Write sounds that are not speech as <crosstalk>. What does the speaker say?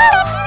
Ah! <laughs>